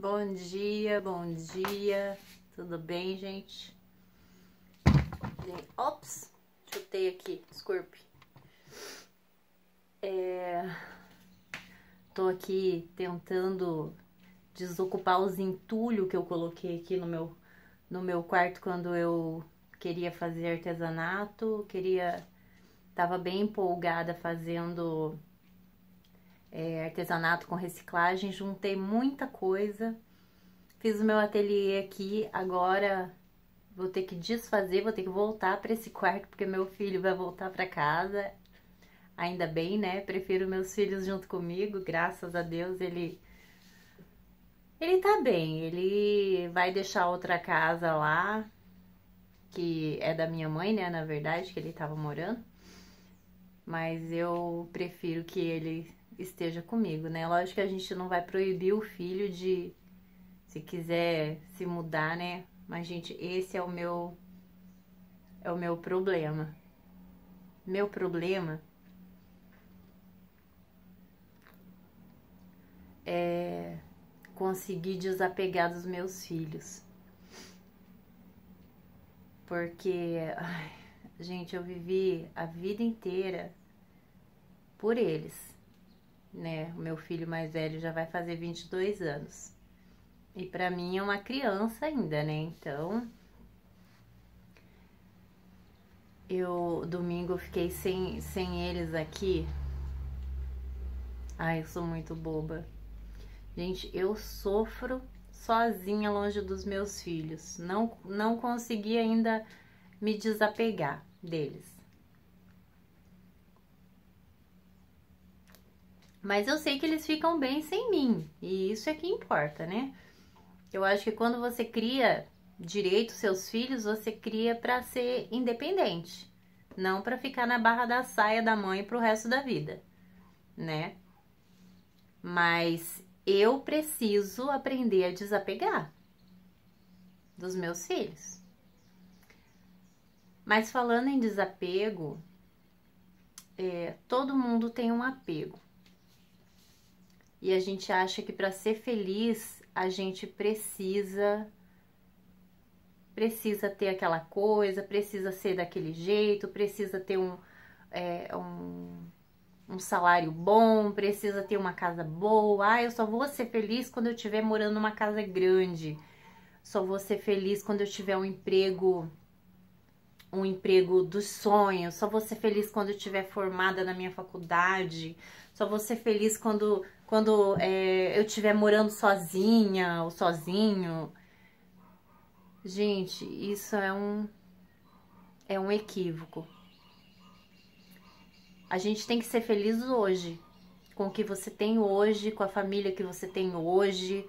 Bom dia, bom dia. Tudo bem, gente? Ops, chutei aqui, desculpe. É... Tô aqui tentando desocupar os entulhos que eu coloquei aqui no meu, no meu quarto quando eu queria fazer artesanato, queria... Tava bem empolgada fazendo é, artesanato com reciclagem, juntei muita coisa. Fiz o meu ateliê aqui, agora vou ter que desfazer, vou ter que voltar para esse quarto porque meu filho vai voltar para casa. Ainda bem, né? Prefiro meus filhos junto comigo, graças a Deus ele ele tá bem. Ele vai deixar outra casa lá, que é da minha mãe, né, na verdade, que ele tava morando. Mas eu prefiro que ele esteja comigo, né? Lógico que a gente não vai proibir o filho de, se quiser se mudar, né? Mas, gente, esse é o meu, é o meu problema. Meu problema é conseguir desapegar dos meus filhos. Porque, ai, gente, eu vivi a vida inteira por eles né? O meu filho mais velho já vai fazer 22 anos. E para mim é uma criança ainda, né? Então, eu domingo fiquei sem, sem eles aqui. Ai, eu sou muito boba. Gente, eu sofro sozinha longe dos meus filhos. Não não consegui ainda me desapegar deles. Mas eu sei que eles ficam bem sem mim, e isso é que importa, né? Eu acho que quando você cria direito seus filhos, você cria para ser independente, não para ficar na barra da saia da mãe pro resto da vida, né? Mas eu preciso aprender a desapegar dos meus filhos. Mas falando em desapego, é, todo mundo tem um apego e a gente acha que para ser feliz a gente precisa precisa ter aquela coisa, precisa ser daquele jeito, precisa ter um, é, um, um salário bom, precisa ter uma casa boa. Ah, eu só vou ser feliz quando eu estiver morando numa casa grande. Só vou ser feliz quando eu tiver um emprego um emprego dos sonhos. Só vou ser feliz quando eu estiver formada na minha faculdade. Só vou ser feliz quando quando é, eu estiver morando sozinha ou sozinho. Gente, isso é um é um equívoco. A gente tem que ser feliz hoje, com o que você tem hoje, com a família que você tem hoje,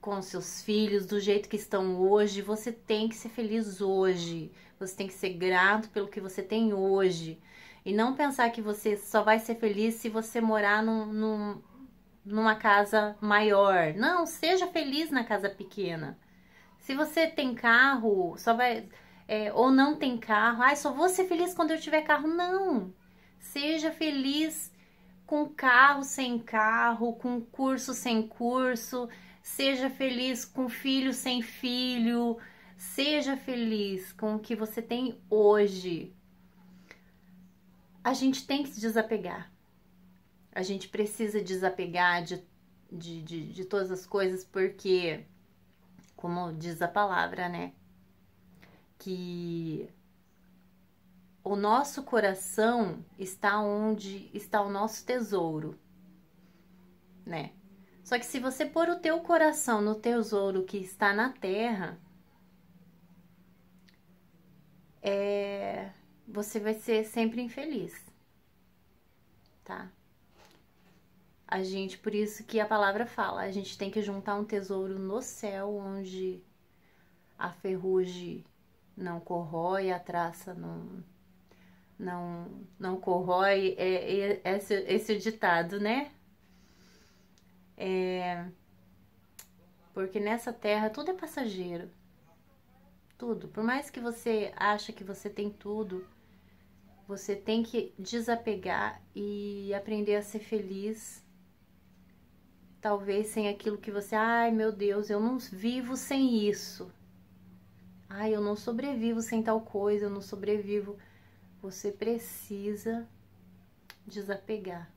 com seus filhos, do jeito que estão hoje. Você tem que ser feliz hoje. Você tem que ser grato pelo que você tem hoje. E não pensar que você só vai ser feliz se você morar num, num numa casa maior. Não, seja feliz na casa pequena. Se você tem carro, só vai. É, ou não tem carro, ai, só vou ser feliz quando eu tiver carro. Não. Seja feliz com carro sem carro, com curso sem curso. Seja feliz com filho sem filho. Seja feliz com o que você tem hoje. A gente tem que se desapegar a gente precisa desapegar de, de, de, de todas as coisas, porque, como diz a palavra, né? Que o nosso coração está onde está o nosso tesouro, né? Só que se você pôr o teu coração no tesouro que está na terra, é, você vai ser sempre infeliz, tá? A gente, por isso que a palavra fala, a gente tem que juntar um tesouro no céu onde a ferrugem não corrói, a traça não não não corrói, é, é esse, esse ditado, né? É, porque nessa terra tudo é passageiro. Tudo. Por mais que você acha que você tem tudo, você tem que desapegar e aprender a ser feliz talvez sem aquilo que você, ai meu Deus, eu não vivo sem isso. Ai, eu não sobrevivo sem tal coisa, eu não sobrevivo. Você precisa desapegar.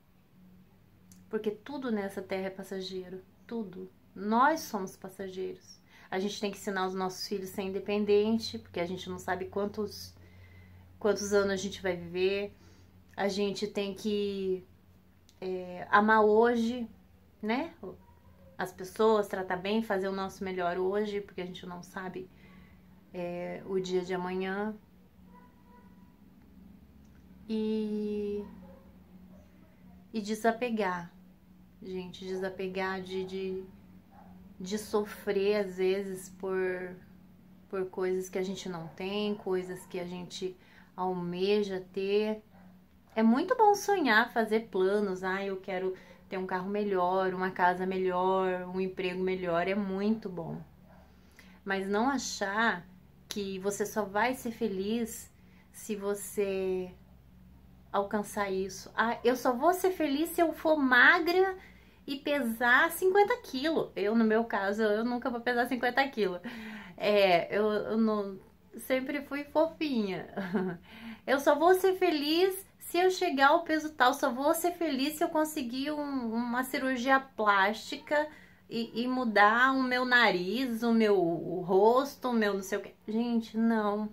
Porque tudo nessa terra é passageiro, tudo. Nós somos passageiros. A gente tem que ensinar os nossos filhos a ser independente, porque a gente não sabe quantos quantos anos a gente vai viver. A gente tem que é, amar hoje, né? As pessoas, tratar bem, fazer o nosso melhor hoje, porque a gente não sabe é, o dia de amanhã. E, e desapegar, gente, desapegar de, de, de sofrer às vezes por, por coisas que a gente não tem, coisas que a gente almeja ter. É muito bom sonhar, fazer planos. Ah, eu quero ter um carro melhor, uma casa melhor, um emprego melhor. É muito bom. Mas não achar que você só vai ser feliz se você alcançar isso. Ah, eu só vou ser feliz se eu for magra e pesar 50 quilos. Eu, no meu caso, eu nunca vou pesar 50 quilos. É, eu, eu não, sempre fui fofinha. Eu só vou ser feliz se eu chegar ao peso tal, só vou ser feliz se eu conseguir um, uma cirurgia plástica e, e, mudar o meu nariz, o meu o rosto, o meu não sei o que. Gente, não.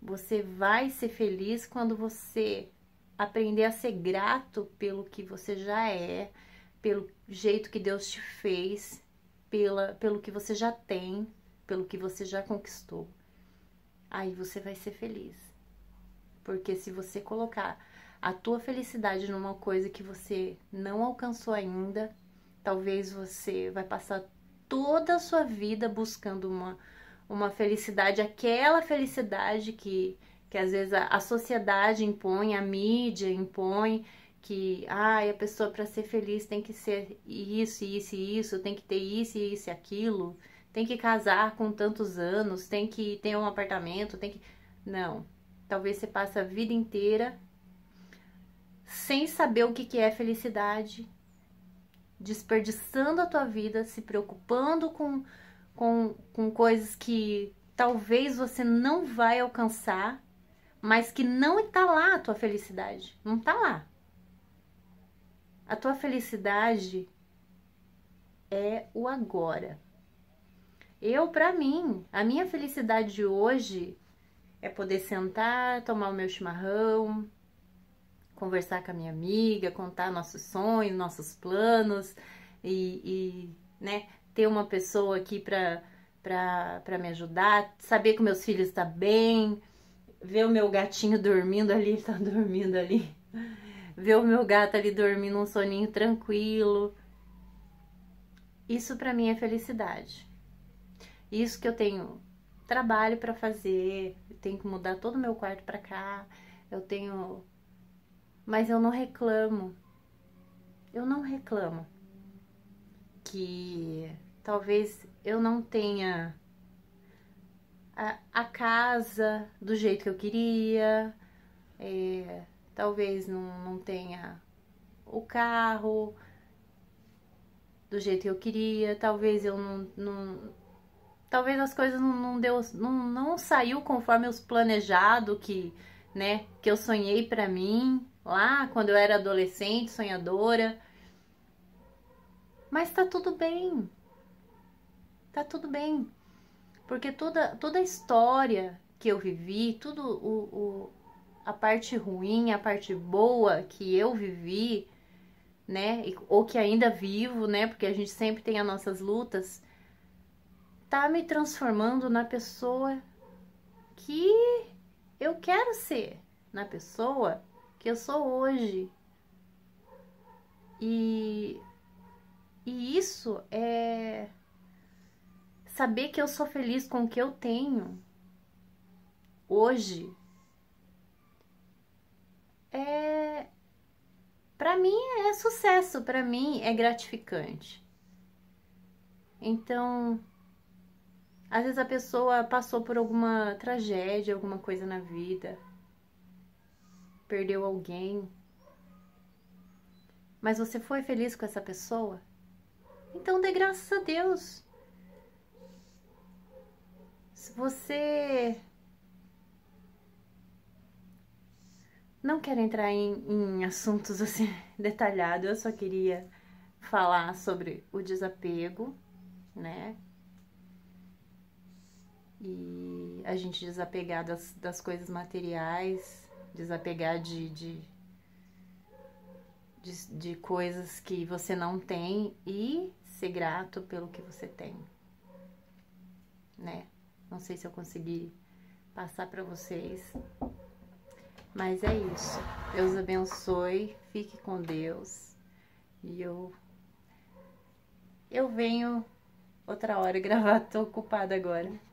Você vai ser feliz quando você aprender a ser grato pelo que você já é, pelo jeito que Deus te fez, pela, pelo que você já tem, pelo que você já conquistou. Aí você vai ser feliz. Porque se você colocar a tua felicidade numa coisa que você não alcançou ainda, talvez você vai passar toda a sua vida buscando uma, uma felicidade, aquela felicidade que, que às vezes a, a sociedade impõe, a mídia impõe, que ah, a pessoa para ser feliz tem que ser isso, isso e isso, tem que ter isso, isso e aquilo, tem que casar com tantos anos, tem que ter um apartamento, tem que. Não. Talvez você passe a vida inteira sem saber o que é felicidade, desperdiçando a tua vida, se preocupando com, com, com coisas que talvez você não vai alcançar, mas que não está lá a tua felicidade. Não está lá. A tua felicidade é o agora. Eu, para mim, a minha felicidade de hoje é poder sentar, tomar o meu chimarrão, conversar com a minha amiga, contar nossos sonhos, nossos planos e, e né, ter uma pessoa aqui para me ajudar, saber que meus filhos estão tá bem, ver o meu gatinho dormindo ali, ele tá dormindo ali, ver o meu gato ali dormindo um soninho tranquilo. Isso para mim é felicidade. Isso que eu tenho trabalho para fazer, tenho que mudar todo o meu quarto para cá, eu tenho. Mas eu não reclamo. Eu não reclamo. Que talvez eu não tenha a, a casa do jeito que eu queria, é, talvez não, não tenha o carro do jeito que eu queria, talvez eu não, não talvez as coisas não, não deu, não, não saiu conforme os planejado que, né, que eu sonhei para mim lá quando eu era adolescente, sonhadora. Mas tá tudo bem. Tá tudo bem. Porque toda, toda a história que eu vivi, tudo o, o, a parte ruim, a parte boa que eu vivi, né? Ou que ainda vivo, né? Porque a gente sempre tem as nossas lutas tá me transformando na pessoa que eu quero ser, na pessoa que eu sou hoje. E, e isso é saber que eu sou feliz com o que eu tenho hoje. É para mim é sucesso, para mim é gratificante. Então, às vezes a pessoa passou por alguma tragédia, alguma coisa na vida, perdeu alguém. Mas você foi feliz com essa pessoa? Então dê graças a Deus. Se você não quer entrar em, em assuntos assim detalhados, eu só queria falar sobre o desapego, né? E a gente desapegar das, das coisas materiais, desapegar de, de, de, de coisas que você não tem e ser grato pelo que você tem, né? Não sei se eu consegui passar para vocês, mas é isso. Deus abençoe, fique com Deus e eu eu venho outra hora gravar, tô ocupada agora.